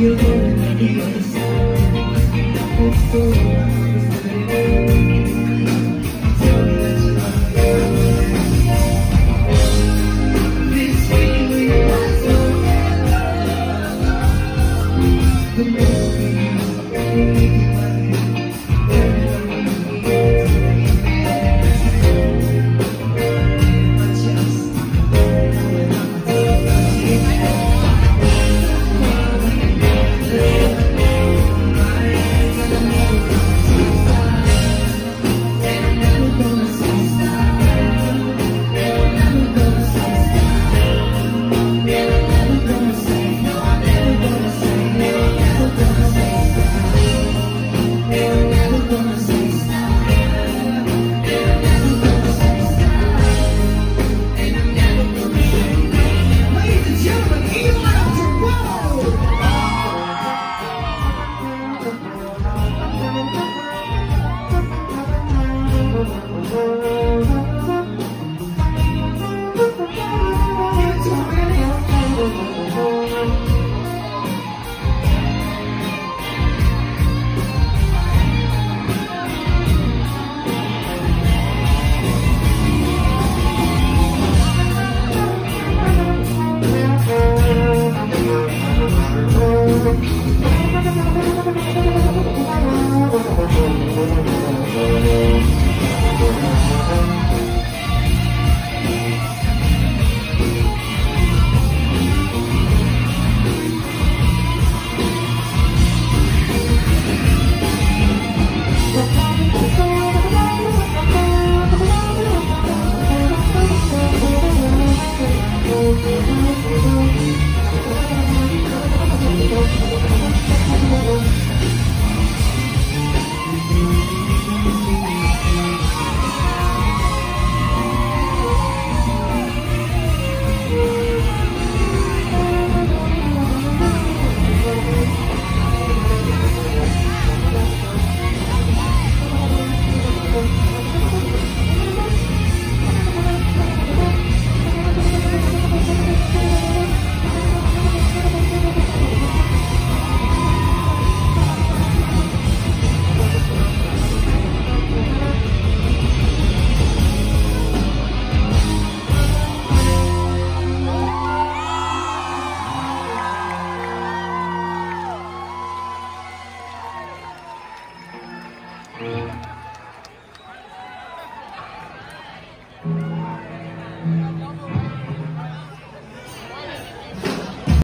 You're the other side. Thank you. Thank you.